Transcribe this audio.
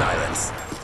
silence.